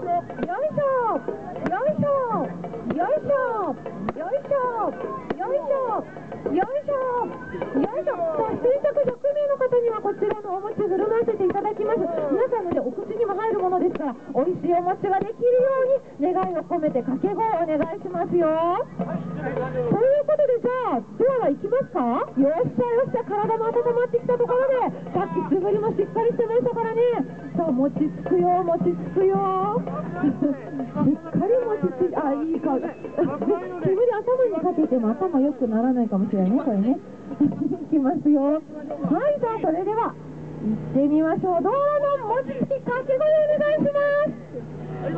よいしょ。よいしょよいしょよいしょよいしょよいしょよいしょさあ先着100名の方にはこちらのお餅振る舞わせていただきます。皆さんのねお口にも入るものですから美味しいお餅ができるように願いを込めて掛け声お願いしますよ。ということでじゃあでは行きますか？よっしゃよっしゃ体も温まってきたところでさっき素振りもしっかりしてましたからね。さあ餅つくよ餅つくよ。しっかり餅ついあいい香り煙頭にかけても頭良くならないかもしれないね。これね。いきますよ。はいさあそれでは行ってみましょう。道路の餅つき掛け声お願いします。せー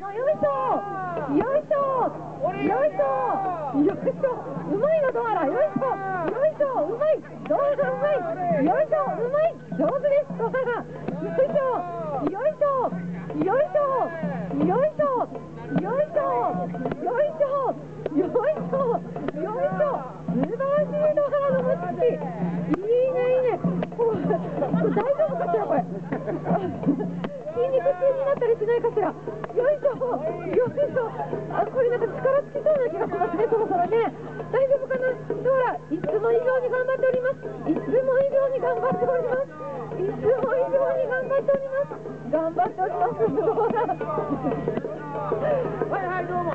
のよいしょ。よいしょ。よいしょ。よいしょ。うまいのドアラよいしょ。よいしょ。うまい。ドアラうまい。よいしょ。うまい。上手です。ドアラよいしょ。よいしょ。よいしょ。よいしょ。よいしょよいしょよいしょよいしょ素晴らしいドアラの餅つきいいねいいねこれ大丈夫かしらこれ筋肉痛になったりしないかしらよいしょよいしょあこれなんか力つきそうな気がしますねそろそろね大丈夫かなドアラいつも。以上に頑張っておりますいつも以上に頑張っておりますいつも以上に頑張っております頑張っておりますドアラ